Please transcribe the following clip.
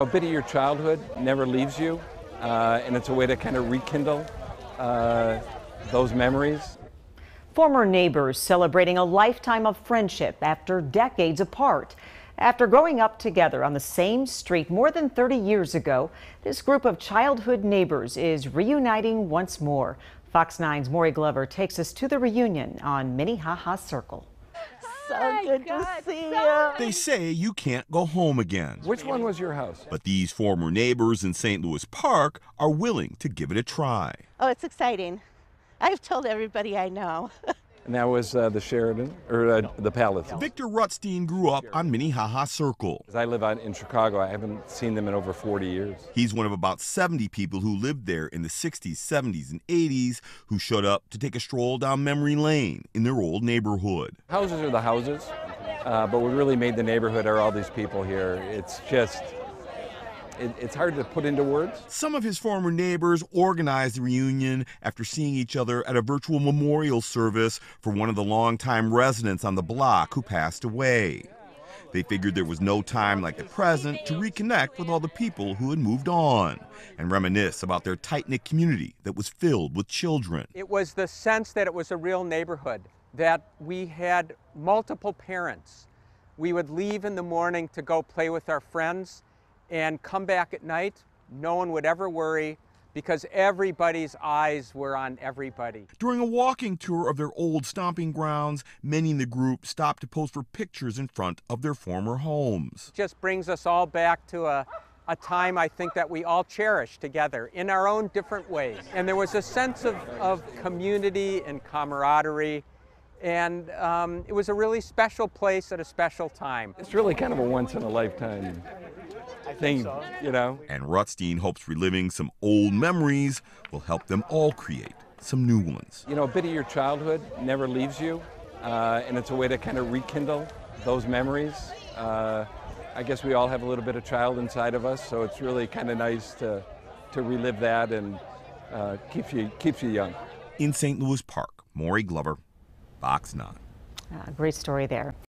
A bit of your childhood never leaves you, uh, and it's a way to kind of rekindle uh, those memories. Former neighbors celebrating a lifetime of friendship after decades apart. After growing up together on the same street more than 30 years ago, this group of childhood neighbors is reuniting once more. Fox 9's Maury Glover takes us to the reunion on Minnehaha Circle. So good to see you. They say you can't go home again. Which one was your house? But these former neighbors in St. Louis Park are willing to give it a try. Oh, it's exciting. I've told everybody I know. And that was uh, the Sheridan, or uh, the Palace. Victor Rutstein grew up on Minnehaha Circle. As I live out in Chicago, I haven't seen them in over 40 years. He's one of about 70 people who lived there in the 60s, 70s, and 80s who showed up to take a stroll down memory lane in their old neighborhood. Houses are the houses, uh, but what really made the neighborhood are all these people here. It's just, it, it's hard to put into words. Some of his former neighbors organized the reunion after seeing each other at a virtual memorial service for one of the longtime residents on the block who passed away. They figured there was no time like the present to reconnect with all the people who had moved on and reminisce about their tight knit community that was filled with children. It was the sense that it was a real neighborhood, that we had multiple parents. We would leave in the morning to go play with our friends and come back at night. No one would ever worry because everybody's eyes were on everybody. During a walking tour of their old stomping grounds, many in the group stopped to pose for pictures in front of their former homes. Just brings us all back to a, a time I think that we all cherish together in our own different ways. And there was a sense of, of community and camaraderie. And um, it was a really special place at a special time. It's really kind of a once in a lifetime thing, you know. And Rutstein hopes reliving some old memories will help them all create some new ones. You know, a bit of your childhood never leaves you, uh, and it's a way to kind of rekindle those memories. Uh, I guess we all have a little bit of child inside of us, so it's really kind of nice to, to relive that and uh, keeps you keeps you young. In St. Louis Park, Maury Glover, Fox 9. Ah, great story there.